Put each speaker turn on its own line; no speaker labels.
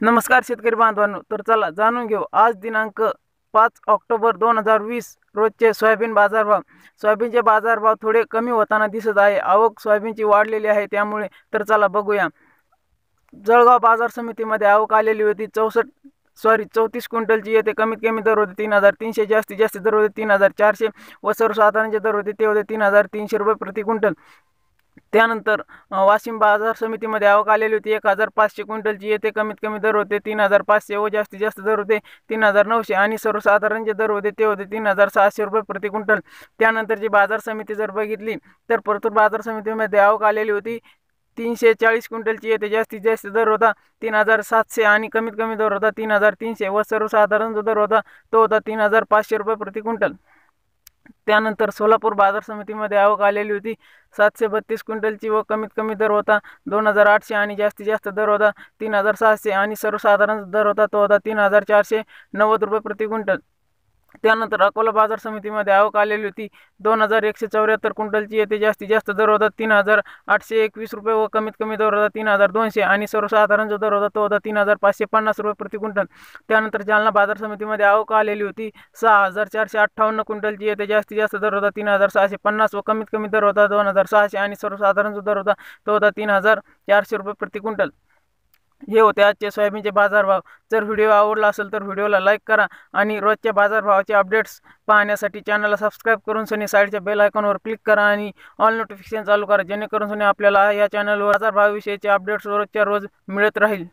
नमस्कार शेतकरी बांधवांनो तर चला जाणून घेऊ. आज दिनांक पाच ऑक्टोबर दोन हजार वीस रोजचे सोयाबीन बाजारभाव. सोयाबीनचे बाजारभाव थोडे कमी होताना दिसत आहे. आवक सोयाबीनची वाढलेली आहे त्यामुळे तर चला बघूया. जळगाव बाजार समितीमध्ये आवक आलेली होती. चौसष्ट सॉरी चौतीस क्विंटलची. येते कमीत कमी दर होते तीन हजार तीनशे जास्तीत जास्त दर होते तीन हजार चारशे व सर्वसाधारणचे दर होते ते होते तीन हजार तीनशे रुपये प्रति क्विंटल. त्यानंतर वाशिम बाज़ार समितीमध्ये आवक आलेली होती. एक हज़ार पाचशे क्विंटलची येथे कमीत कमी दर होते तीन हज़ार पाचशे व जास्तीत जास्त दर होते तीन हज़ार नऊशे आणि सर्वसाधारण जे दर होते ते होते तीन हज़ार सहाशे रुपये प्रति क्विंटल. त्यानंतरची बाज़ार समिती जर बघितली, तर परतूर बाज़ार समितीमध्ये आवक आलेली होती. तीनशे चाळीस क्विंटलची येते, जास्तीत जास्त दर होता तीन हज़ार सातशे आणि कमीत कमी दर होता तीन हज़ार तीनशे व सर्वसाधारण जो दर होता तो होता तीन हज़ार पाचशे रुपये प्रति क्विंटल. त्यानंतर सोलापूर बाज़ार समितीमध्ये आवक आलेली होती. सातशे बत्तीस क्विंटलची व कमीत कमी दर होता. दोन हज़ार आठशे आणि जास्तीत जास्त दर होता. तीन हज़ार सहाशे आणि सर्वसाधारण दर होता. तो होता तीन हज़ार चारशे नव्वद रुपये प्रति क्विंटल. त्यानंतर अकोला बाज़ार समितीमध्ये आवक आलेली होती. दोन हज़ार एकशे चौऱ्याहत्तर क्विंटलची येथे जास्तीत जास्त दर होता तीन हज़ार आठशे एकवीस रुपये व कमीत कमी दर होता तीन हज़ार दोनशे आणि सर्वसाधारण जो दर होता तो होता तीन हज़ार पाचशे पन्नास रुपये प्रति क्विंटल. त्यानंतर जालना बाज़ार समितीमध्ये आवक आलेली होती. सहा हज़ार चारशे अठ्ठावन्न क्विंटलची येथे जास्तीत जास्त दर होता तीन हज़ार सहाशे पन्नास व कमीत कमी दर होता दोन हज़ार सहाशे आणि सर्वसाधारण जो दर होता तो होता तीन हज़ार चारशे रुपये प्रति क्विंटल. हे होते आजचे सोयाबीनचे बाजारभाव. जर व्हिडिओ आवडला असेल तर व्हिडिओला लाईक करा आणि रोजच्या बाजारभावाचे अपडेट्स पाहण्यासाठी चॅनलला सबस्क्राईब करून सनी साईडच्या बेल आयकॉनवर क्लिक करा आणि ऑल नोटिफिकेशन चालू करा, जेणेकरून सनी आपल्याला या चॅनलवर बाजारभावाविषयीचे अपडेट्स रोजच्या रोज मिळत राहील.